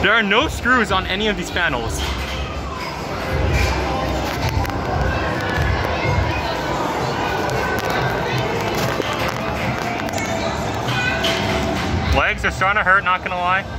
There are no screws on any of these panels. Legs are starting to hurt, not gonna lie.